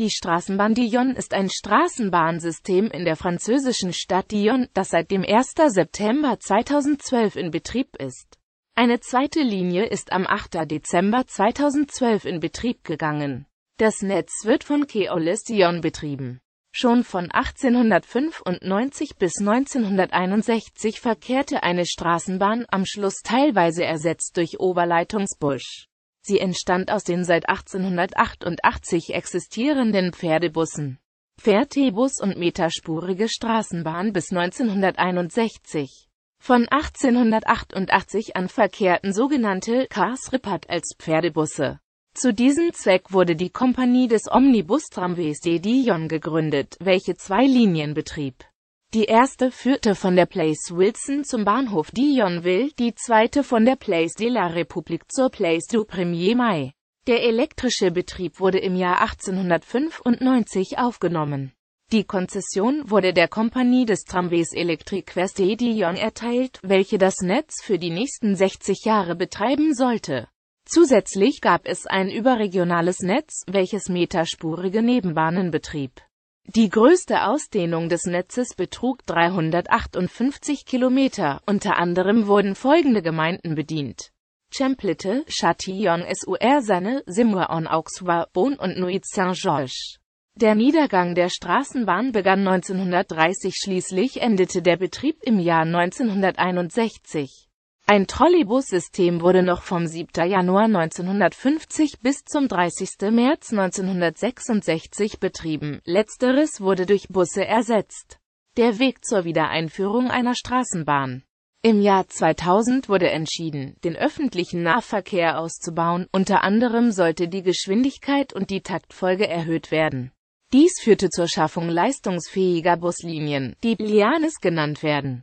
Die Straßenbahn Dijon ist ein Straßenbahnsystem in der französischen Stadt Dijon, das seit dem 1. September 2012 in Betrieb ist. Eine zweite Linie ist am 8. Dezember 2012 in Betrieb gegangen. Das Netz wird von Keolis Dijon betrieben. Schon von 1895 bis 1961 verkehrte eine Straßenbahn, am Schluss teilweise ersetzt durch Oberleitungsbusch. Sie entstand aus den seit 1888 existierenden Pferdebussen. Pferdebus und meterspurige Straßenbahn bis 1961. Von 1888 an verkehrten sogenannte Cars Rippert als Pferdebusse. Zu diesem Zweck wurde die Kompanie des Omnibus-Tramways de Dijon gegründet, welche zwei Linien betrieb. Die erste führte von der Place Wilson zum Bahnhof Dionville, die zweite von der Place de la République zur Place du Premier Mai. Der elektrische Betrieb wurde im Jahr 1895 aufgenommen. Die Konzession wurde der Kompanie des Tramways Electriques de Dijon erteilt, welche das Netz für die nächsten 60 Jahre betreiben sollte. Zusätzlich gab es ein überregionales Netz, welches meterspurige Nebenbahnen betrieb. Die größte Ausdehnung des Netzes betrug 358 Kilometer, unter anderem wurden folgende Gemeinden bedient. Champlite, Châtillon-sur-Sanne, Simra-en-Auxois, Beaune und Nuit-Saint-Georges. Der Niedergang der Straßenbahn begann 1930 schließlich endete der Betrieb im Jahr 1961. Ein Trolleybus-System wurde noch vom 7. Januar 1950 bis zum 30. März 1966 betrieben, letzteres wurde durch Busse ersetzt. Der Weg zur Wiedereinführung einer Straßenbahn. Im Jahr 2000 wurde entschieden, den öffentlichen Nahverkehr auszubauen, unter anderem sollte die Geschwindigkeit und die Taktfolge erhöht werden. Dies führte zur Schaffung leistungsfähiger Buslinien, die Lianes genannt werden.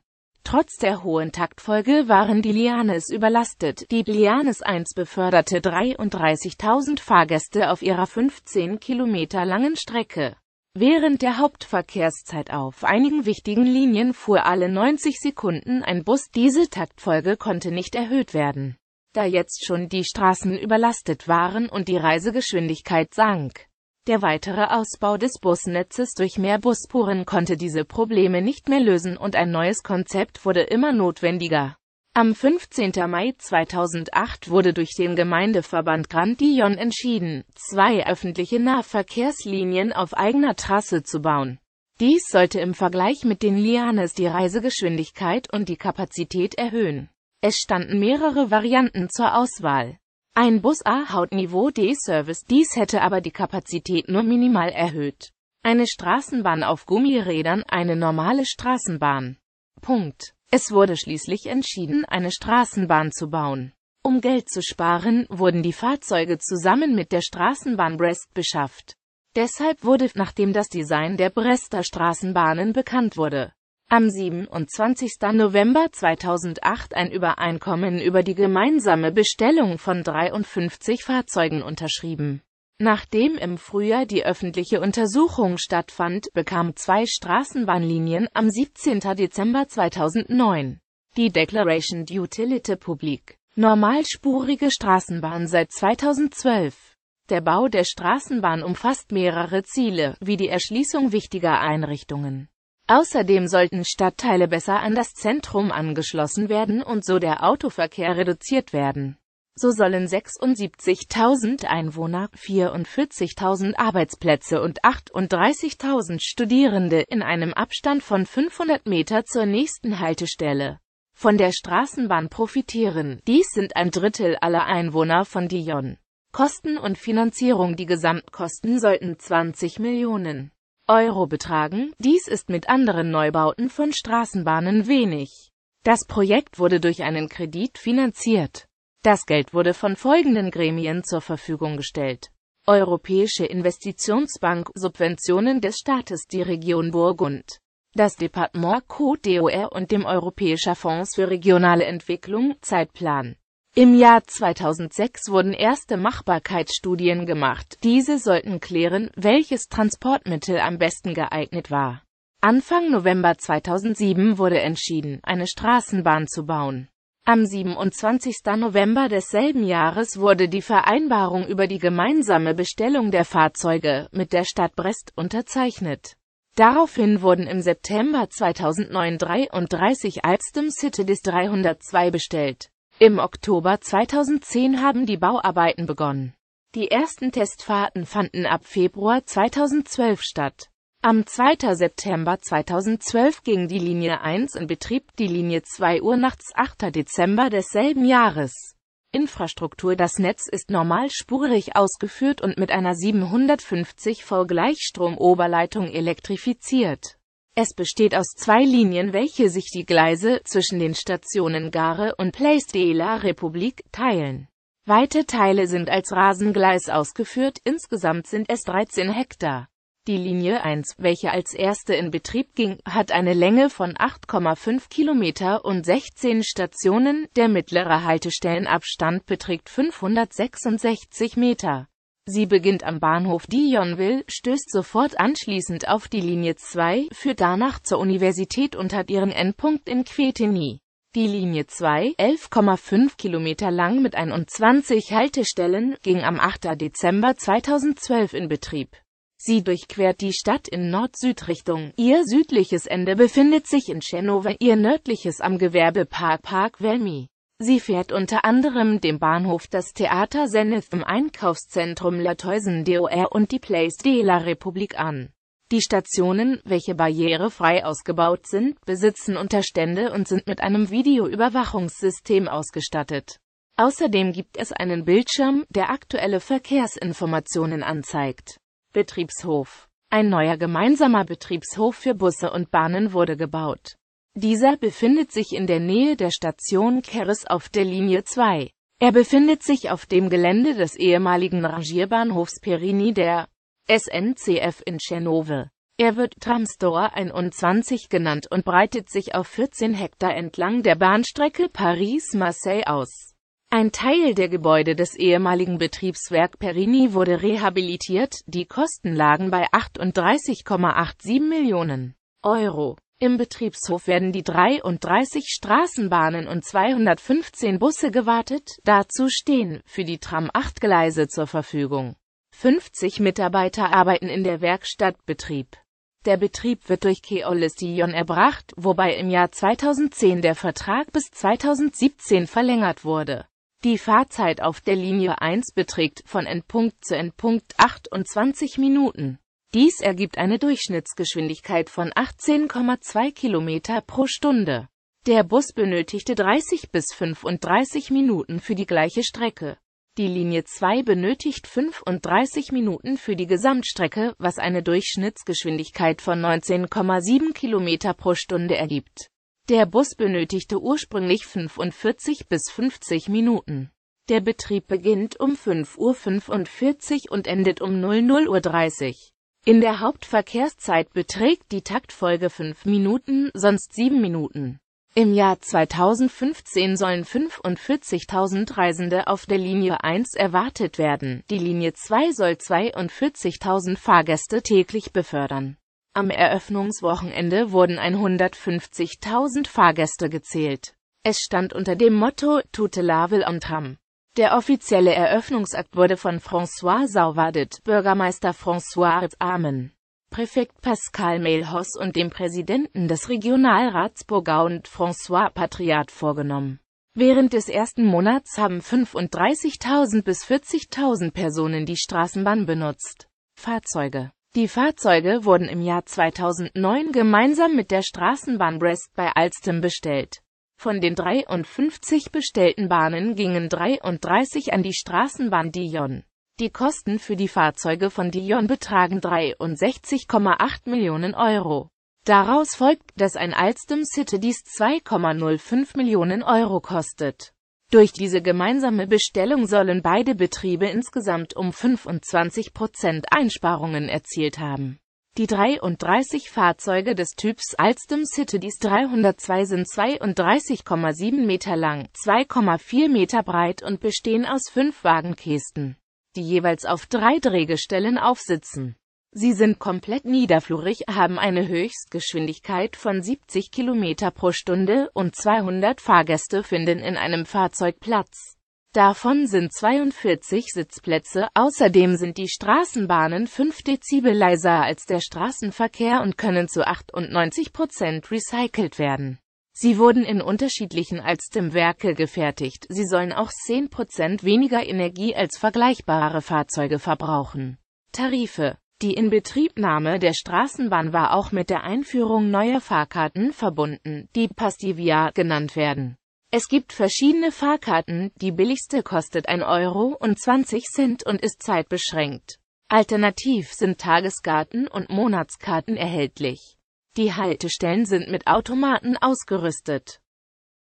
Trotz der hohen Taktfolge waren die Lianes überlastet. Die Lianes 1 beförderte 33.000 Fahrgäste auf ihrer 15 Kilometer langen Strecke. Während der Hauptverkehrszeit auf einigen wichtigen Linien fuhr alle 90 Sekunden ein Bus. Diese Taktfolge konnte nicht erhöht werden, da jetzt schon die Straßen überlastet waren und die Reisegeschwindigkeit sank. Der weitere Ausbau des Busnetzes durch mehr Busspuren konnte diese Probleme nicht mehr lösen und ein neues Konzept wurde immer notwendiger. Am 15. Mai 2008 wurde durch den Gemeindeverband Grand Dijon entschieden, zwei öffentliche Nahverkehrslinien auf eigener Trasse zu bauen. Dies sollte im Vergleich mit den Lianes die Reisegeschwindigkeit und die Kapazität erhöhen. Es standen mehrere Varianten zur Auswahl. Ein Bus A Hautniveau D-Service, dies hätte aber die Kapazität nur minimal erhöht. Eine Straßenbahn auf Gummirädern, eine normale Straßenbahn. Punkt. Es wurde schließlich entschieden, eine Straßenbahn zu bauen. Um Geld zu sparen, wurden die Fahrzeuge zusammen mit der Straßenbahn Brest beschafft. Deshalb wurde, nachdem das Design der Brester Straßenbahnen bekannt wurde, am 27. November 2008 ein Übereinkommen über die gemeinsame Bestellung von 53 Fahrzeugen unterschrieben. Nachdem im Frühjahr die öffentliche Untersuchung stattfand, bekam zwei Straßenbahnlinien am 17. Dezember 2009 die Declaration d'Utilité Publique, normalspurige Straßenbahn seit 2012. Der Bau der Straßenbahn umfasst mehrere Ziele, wie die Erschließung wichtiger Einrichtungen Außerdem sollten Stadtteile besser an das Zentrum angeschlossen werden und so der Autoverkehr reduziert werden. So sollen 76.000 Einwohner, 44.000 Arbeitsplätze und 38.000 Studierende in einem Abstand von 500 Meter zur nächsten Haltestelle von der Straßenbahn profitieren. Dies sind ein Drittel aller Einwohner von Dijon. Kosten und Finanzierung Die Gesamtkosten sollten 20 Millionen Euro betragen, dies ist mit anderen Neubauten von Straßenbahnen wenig. Das Projekt wurde durch einen Kredit finanziert. Das Geld wurde von folgenden Gremien zur Verfügung gestellt. Europäische Investitionsbank, Subventionen des Staates die Region Burgund, das Departement Côte d'Or und dem Europäischer Fonds für regionale Entwicklung, Zeitplan. Im Jahr 2006 wurden erste Machbarkeitsstudien gemacht. Diese sollten klären, welches Transportmittel am besten geeignet war. Anfang November 2007 wurde entschieden, eine Straßenbahn zu bauen. Am 27. November desselben Jahres wurde die Vereinbarung über die gemeinsame Bestellung der Fahrzeuge mit der Stadt Brest unterzeichnet. Daraufhin wurden im September 2009 33 Alstom Citadis 302 bestellt. Im Oktober 2010 haben die Bauarbeiten begonnen. Die ersten Testfahrten fanden ab Februar 2012 statt. Am 2. September 2012 ging die Linie 1 in Betrieb, die Linie 2 Uhr nachts 8. Dezember desselben Jahres. Infrastruktur Das Netz ist normalspurig ausgeführt und mit einer 750 V Gleichstromoberleitung elektrifiziert. Es besteht aus zwei Linien, welche sich die Gleise zwischen den Stationen Gare und Place de la République teilen. Weite Teile sind als Rasengleis ausgeführt, insgesamt sind es 13 Hektar. Die Linie 1, welche als erste in Betrieb ging, hat eine Länge von 8,5 Kilometer und 16 Stationen, der mittlere Haltestellenabstand beträgt 566 Meter. Sie beginnt am Bahnhof Dionville, stößt sofort anschließend auf die Linie 2, führt danach zur Universität und hat ihren Endpunkt in Quetigny. Die Linie 2, 11,5 Kilometer lang mit 21 Haltestellen, ging am 8. Dezember 2012 in Betrieb. Sie durchquert die Stadt in Nord-Süd-Richtung. Ihr südliches Ende befindet sich in Chenovo, ihr nördliches am Gewerbepark Park Velmi. Sie fährt unter anderem dem Bahnhof das Theater Zenith im Einkaufszentrum La Toison d'Or und die Place de la République an. Die Stationen, welche barrierefrei ausgebaut sind, besitzen Unterstände und sind mit einem Videoüberwachungssystem ausgestattet. Außerdem gibt es einen Bildschirm, der aktuelle Verkehrsinformationen anzeigt. Betriebshof. Ein neuer gemeinsamer Betriebshof für Busse und Bahnen wurde gebaut. Dieser befindet sich in der Nähe der Station Keres auf der Linie 2. Er befindet sich auf dem Gelände des ehemaligen Rangierbahnhofs Perini der SNCF in Tschernove. Er wird Tramstore 21 genannt und breitet sich auf 14 Hektar entlang der Bahnstrecke Paris-Marseille aus. Ein Teil der Gebäude des ehemaligen Betriebswerk Perini wurde rehabilitiert, die Kosten lagen bei 38,87 Millionen Euro. Im Betriebshof werden die 33 Straßenbahnen und 215 Busse gewartet, dazu stehen für die Tram 8 Gleise zur Verfügung. 50 Mitarbeiter arbeiten in der Werkstattbetrieb. Der Betrieb wird durch Keolis Dion erbracht, wobei im Jahr 2010 der Vertrag bis 2017 verlängert wurde. Die Fahrzeit auf der Linie 1 beträgt von Endpunkt zu Endpunkt 28 Minuten. Dies ergibt eine Durchschnittsgeschwindigkeit von 18,2 km pro Stunde. Der Bus benötigte 30 bis 35 Minuten für die gleiche Strecke. Die Linie 2 benötigt 35 Minuten für die Gesamtstrecke, was eine Durchschnittsgeschwindigkeit von 19,7 km pro Stunde ergibt. Der Bus benötigte ursprünglich 45 bis 50 Minuten. Der Betrieb beginnt um 5.45 Uhr und endet um 00.30 Uhr. In der Hauptverkehrszeit beträgt die Taktfolge 5 Minuten, sonst 7 Minuten. Im Jahr 2015 sollen 45.000 Reisende auf der Linie 1 erwartet werden. Die Linie 2 soll 42.000 Fahrgäste täglich befördern. Am Eröffnungswochenende wurden 150.000 Fahrgäste gezählt. Es stand unter dem Motto Toute la ville en tram. Der offizielle Eröffnungsakt wurde von François Sauvadet, Bürgermeister François Amen, Präfekt Pascal Melhos und dem Präsidenten des Regionalrats Burgaund François Patriat vorgenommen. Während des ersten Monats haben 35.000 bis 40.000 Personen die Straßenbahn benutzt. Fahrzeuge die Fahrzeuge wurden im Jahr 2009 gemeinsam mit der Straßenbahn Brest bei Alstom bestellt. Von den 53 bestellten Bahnen gingen 33 an die Straßenbahn Dijon. Die Kosten für die Fahrzeuge von Dijon betragen 63,8 Millionen Euro. Daraus folgt, dass ein Alstom City dies 2,05 Millionen Euro kostet. Durch diese gemeinsame Bestellung sollen beide Betriebe insgesamt um 25 Prozent Einsparungen erzielt haben. Die 33 Fahrzeuge des Typs Alstom Cities 302 sind 32,7 Meter lang, 2,4 Meter breit und bestehen aus fünf Wagenkästen, die jeweils auf drei Drehgestellen aufsitzen. Sie sind komplett niederflurig, haben eine Höchstgeschwindigkeit von 70 km pro Stunde und 200 Fahrgäste finden in einem Fahrzeug Platz. Davon sind 42 Sitzplätze, außerdem sind die Straßenbahnen 5 Dezibel leiser als der Straßenverkehr und können zu 98 Prozent recycelt werden. Sie wurden in unterschiedlichen Alstom-Werke gefertigt, sie sollen auch 10 Prozent weniger Energie als vergleichbare Fahrzeuge verbrauchen. Tarife Die Inbetriebnahme der Straßenbahn war auch mit der Einführung neuer Fahrkarten verbunden, die Pastivia genannt werden. Es gibt verschiedene Fahrkarten, die billigste kostet 1 Euro und 20 Cent und ist zeitbeschränkt. Alternativ sind Tageskarten und Monatskarten erhältlich. Die Haltestellen sind mit Automaten ausgerüstet.